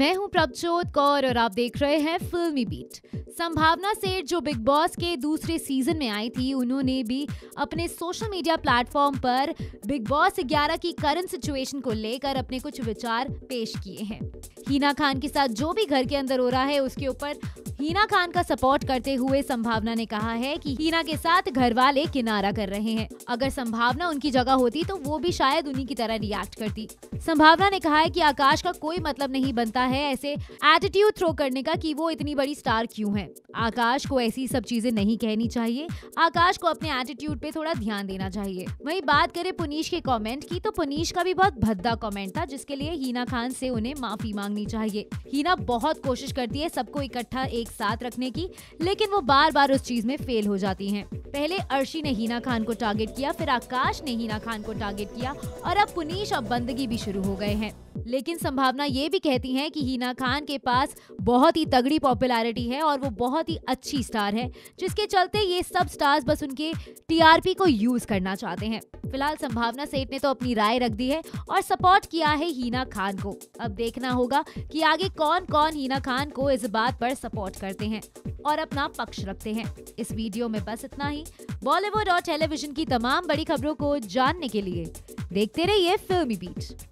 मैं हूँ प्रभजोत कौर और आप देख रहे हैं फिल्मी बीट। संभावना सेठ जो बिग बॉस के दूसरे सीज़न में आई थी, उन्होंने भी अपने सोशल मीडिया प्लेटफॉर्म पर बिग बॉस 11 की करंट सिचुएशन को लेकर अपने कुछ विचार पेश किए हैं। हीना खान के साथ जो भी घर के अंदर हो रहा है, उसके ऊपर हीना खान का सपोर्ट करते हुए संभावना ने कहा है कि हीना के साथ घर वाले किनारा कर रहे हैं। अगर संभावना उनकी जगह होती तो वो भी शायद उन्हीं की तरह रिएक्ट करती। संभावना ने कहा है कि आकाश का कोई मतलब नहीं बनता है ऐसे एटीट्यूड थ्रो करने का कि वो इतनी बड़ी स्टार क्यों है। आकाश को ऐसी सब चीज़ें नहीं कहनी चाहिए। आकाश को अपने एटीट्यूड पे थोड़ा ध्यान देना चाहिए। वही बात करें पुनीश के कमेंट की तो पुनीश का भी बहुत भद्दा कमेंट था, जिसके लिए हीना खान से उन्हें माफ़ी मांगनी चाहिए। हीना बहुत कोशिश करती है सबको इकट्ठा एक साथ रखने की, लेकिन वो बार बार उस चीज़ में फेल हो जाती हैं। पहले अर्शी ने हीना खान को टारगेट किया, फिर आकाश ने हीना खान को टारगेट किया, और अब पुनीश अब बंदगी भी शुरू हो गए हैं लेकिन संभावना ये भी कहती हैं कि हीना खान के पास बहुत ही तगड़ी पॉपुलैरिटी है और वो बहुत ही अच्छी स्टार है, जिसके चलते ये सब स्टार्स बस उनके टीआरपी को यूज़ करना चाहते हैं फ़िलहाल संभावना सेठ ने तो अपनी राय रख दी है और सपोर्ट किया है हीना खान को। अब देखना होगा कि आगे कौन कौन हीना खान को इस बात पर सपोर्ट करते हैं और अपना पक्ष रखते हैं। इस वीडियो में बस इतना ही। बॉलीवुड और टेलीविज़न की तमाम बड़ी खबरों को जानने के लिए देखते रहिए फिल्मी बीट